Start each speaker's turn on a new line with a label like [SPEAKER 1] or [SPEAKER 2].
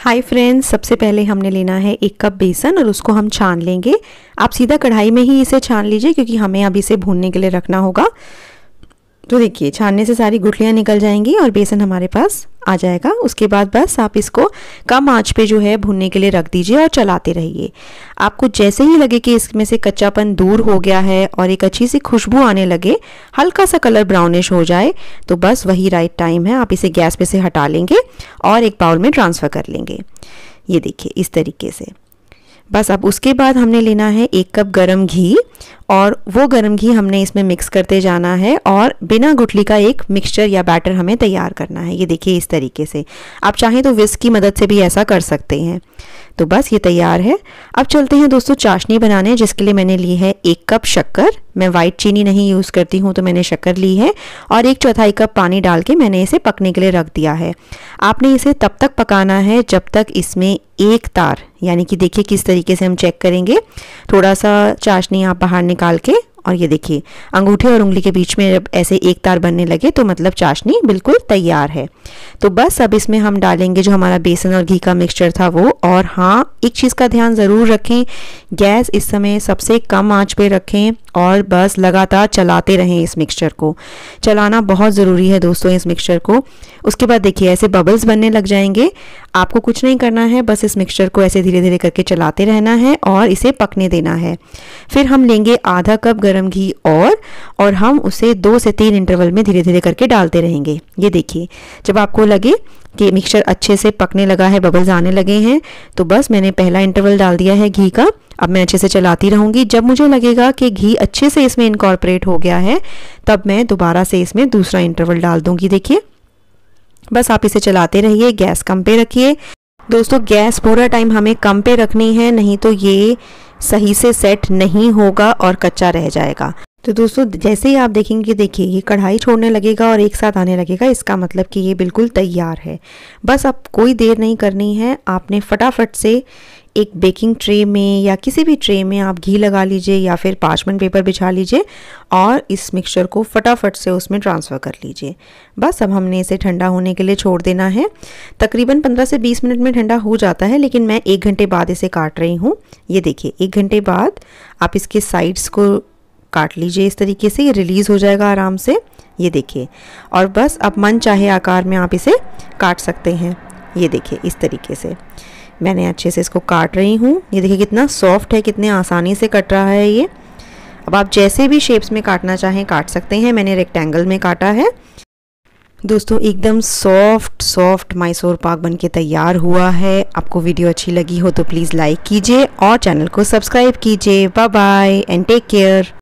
[SPEAKER 1] Hi friends सबसे पहले हमने लेना है एक कप बेसन और उसको हम छान लेंगे। आप सीधा कढ़ाई में ही इसे छान लीजिए क्योंकि हमें अब इसे भूनने के लिए रखना होगा। तो देखिए, छानने से सारी गुठलियाँ निकल जाएँगी और बेसन हमारे पास आ जाएगा। उसके बाद बस आप इसको कम आँच पे जो है भुनने के लिए रख दीजिए और चलाते रहिए। आपको जैसे ही लगे कि इसमें से कच्चापन दूर हो गया है और एक अच्छी सी खुशबू आने लगे, हल्का सा कलर ब्राउनिश हो जाए तो बस वही राइट टाइम है। आप इसे गैस पे से हटा लेंगे और एक बाउल में ट्रांसफ़र कर लेंगे। ये देखिए, इस तरीके से। बस अब उसके बाद हमने लेना है एक कप गरम घी, और वो गरम घी हमने इसमें मिक्स करते जाना है, और बिना गुठली का एक मिक्सचर या बैटर हमें तैयार करना है। ये देखिए इस तरीके से। आप चाहें तो विस्क की मदद से भी ऐसा कर सकते हैं। तो बस ये तैयार है। अब चलते हैं दोस्तों चाशनी बनाने, जिसके लिए मैंने ली है एक कप शक्कर। मैं वाइट चीनी नहीं यूज़ करती हूँ तो मैंने शक्कर ली है और एक चौथाई कप पानी डाल के मैंने इसे पकने के लिए रख दिया है। आपने इसे तब तक पकाना है जब तक इसमें एक तार, यानी कि देखिए किस तरीके से हम चेक करेंगे। थोड़ा सा चाशनी आप बाहर निकाल के और ये देखिए, अंगूठे और उंगली के बीच में जब ऐसे एक तार बनने लगे तो मतलब चाशनी बिल्कुल तैयार है। तो बस अब इसमें हम डालेंगे जो हमारा बेसन और घी का मिक्सचर था वो। और हाँ एक चीज़ का ध्यान ज़रूर रखें, गैस इस समय सबसे कम आँच पर रखें। और बस लगातार चलाते रहें इस मिक्सचर को। चलाना बहुत ज़रूरी है दोस्तों इस मिक्सचर को। उसके बाद देखिए, ऐसे बबल्स बनने लग जाएँगे। आपको कुछ नहीं करना है, बस इस मिक्सचर को ऐसे धीरे धीरे करके चलाते रहना है और इसे पकने देना है। फिर हम लेंगे आधा कप गर्म घी और और हम उसे दो से तीन इंटरवल में धीरे धीरे करके डालते रहेंगे। ये देखिए, जब आपको लगे कि मिक्सचर अच्छे से पकने लगा है बबल्स आने लगे हैं तो बस मैंने पहला इंटरवल डाल दिया है घी का अब मैं अच्छे से चलाती रहूँगी। जब मुझे लगेगा कि घी अच्छे से इसमें इनकॉर्पोरेट हो गया है, तब मैं दोबारा से इसमें दूसरा इंटरवल डाल दूँगी। देखिए, बस आप इसे चलाते रहिए, गैस कम पे रखिए। दोस्तों, गैस पूरा टाइम हमें कम पे रखनी है, नहीं तो ये सही से सेट नहीं होगा और कच्चा रह जाएगा। तो दोस्तों, जैसे ही आप देखेंगे, देखिए, ये कढ़ाई छोड़ने लगेगा और एक साथ आने लगेगा। इसका मतलब कि ये बिल्कुल तैयार है। बस अब कोई देर नहीं करनी है। आपने फटाफट से एक बेकिंग ट्रे में या किसी भी ट्रे में आप घी लगा लीजिए या फिर पार्चमेंट पेपर बिछा लीजिए और इस मिक्सचर को फटाफट से उसमें ट्रांसफ़र कर लीजिए। बस अब हमने इसे ठंडा होने के लिए छोड़ देना है। तकरीबन 15 से 20 मिनट में ठंडा हो जाता है, लेकिन मैं एक घंटे बाद इसे काट रही हूँ। ये देखिए, एक घंटे बाद आप इसके साइड्स को काट लीजिए इस तरीके से, ये रिलीज़ हो जाएगा आराम से। ये देखिए, और बस अब मन चाहे आकार में आप इसे काट सकते हैं। ये देखिए, इस तरीके से। मैंने अच्छे से इसको काट रही हूँ। ये देखिए कितना सॉफ्ट है, कितने आसानी से कट रहा है ये। अब आप जैसे भी शेप्स में काटना चाहें काट सकते हैं। मैंने रेक्टेंगल में काटा है। दोस्तों, एकदम सॉफ्ट सॉफ्ट मैसूर पाक बन के तैयार हुआ है। आपको वीडियो अच्छी लगी हो तो प्लीज़ लाइक कीजिए और चैनल को सब्सक्राइब कीजिए। Bye bye and take care